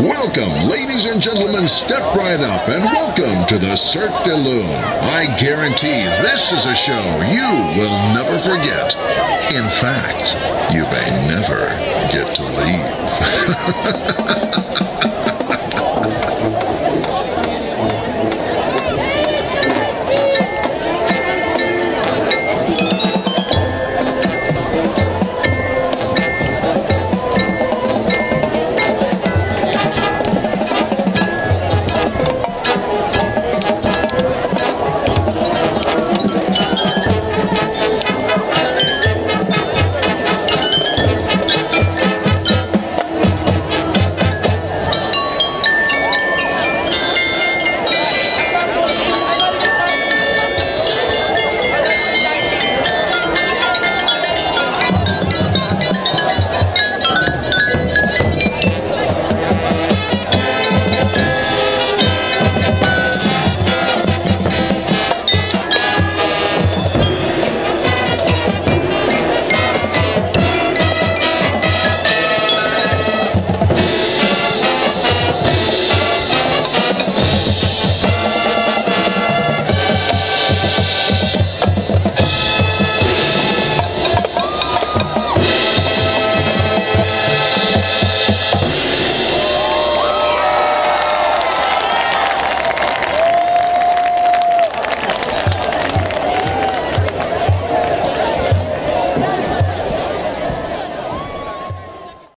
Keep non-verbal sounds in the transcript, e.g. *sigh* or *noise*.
Welcome, ladies and gentlemen, step right up and welcome to the Cirque de Lune. I guarantee this is a show you will never forget. In fact, you may never get to leave. *laughs*